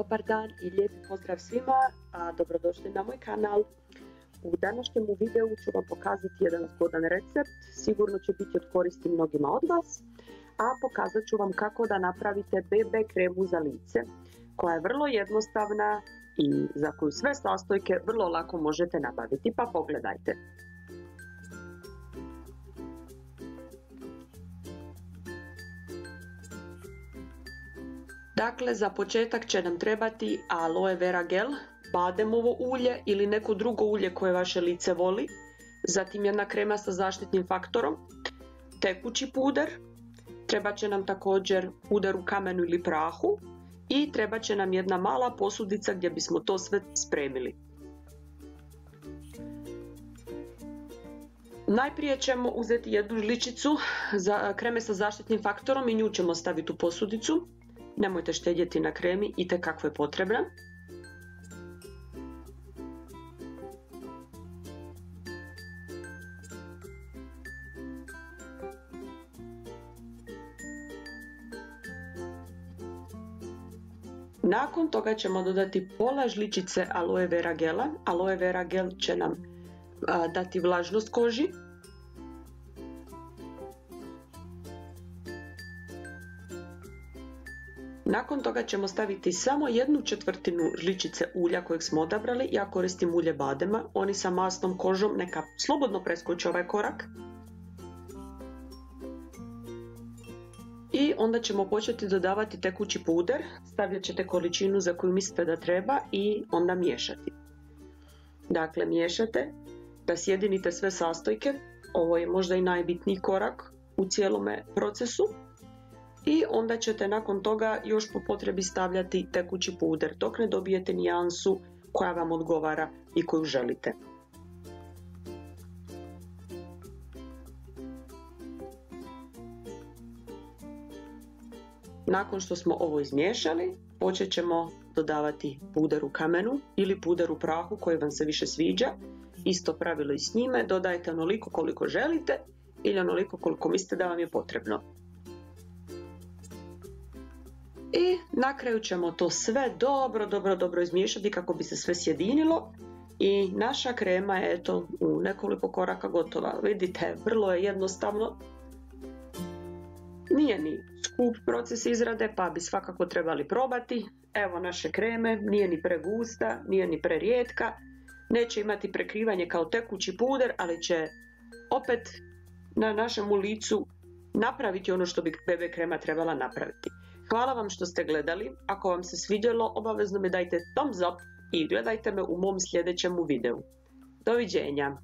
Dobar dan i lijep pozdrav svima, a dobrodošli na moj kanal. U današnjem videu ću vam pokazati jedan zgodan recept, sigurno će biti od koristi mnogima od vas, a pokazat ću vam kako da napravite BB kremu za lice, koja je vrlo jednostavna i za koju sve sastojke vrlo lako možete nabaviti, pa pogledajte. Dakle, za početak će nam trebati aloe vera gel, bademovo ulje ili neko drugo ulje koje vaše lice voli, zatim jedna krema sa zaštitnim faktorom, tekući puder, treba će nam također puder u kamenu ili prahu i treba će nam jedna mala posudica gdje bismo to sve spremili. Najprije ćemo uzeti jednu žličicu za kreme sa zaštitnim faktorom i nju ćemo staviti u posudicu. Nemojte štedjeti na kremi i kako je potrebna. Nakon toga ćemo dodati pola žličice aloe vera gela. Aloe vera gel će nam dati vlažnost koži Nakon toga ćemo staviti samo jednu četvrtinu žličice ulja kojeg smo odabrali. Ja koristim ulje badema, oni sa masnom kožom neka slobodno preskoče ovaj korak. I onda ćemo početi dodavati tekući puder, stavljat ćete količinu za koju mislite da treba i onda miješati. Dakle, miješate da sjedinite sve sastojke, ovo je možda i najbitniji korak u cijelome procesu i onda ćete nakon toga još po potrebi stavljati tekući puder dok ne dobijete nijansu koja vam odgovara i koju želite. Nakon što smo ovo izmiješali, počet ćemo dodavati puder u kamenu ili puder u prahu koji vam se više sviđa. Isto pravilo i s njime, dodajte onoliko koliko želite ili onoliko koliko mislite da vam je potrebno. I na kraju ćemo to sve dobro, dobro, dobro izmiješati kako bi se sve sjedinilo. I naša krema je eto u nekoliko koraka gotova. Vidite, vrlo je jednostavno. Nije ni skup proces izrade pa bi svakako trebali probati. Evo naše kreme, nije ni pregusta, nije ni prerijetka. Neće imati prekrivanje kao tekući puder, ali će opet na našem licu napraviti ono što bi BB krema trebala napraviti. Hvala vam što ste gledali, ako vam se svidjelo obavezno mi dajte thumbs up i gledajte me u mom sljedećem videu. Doviđenja!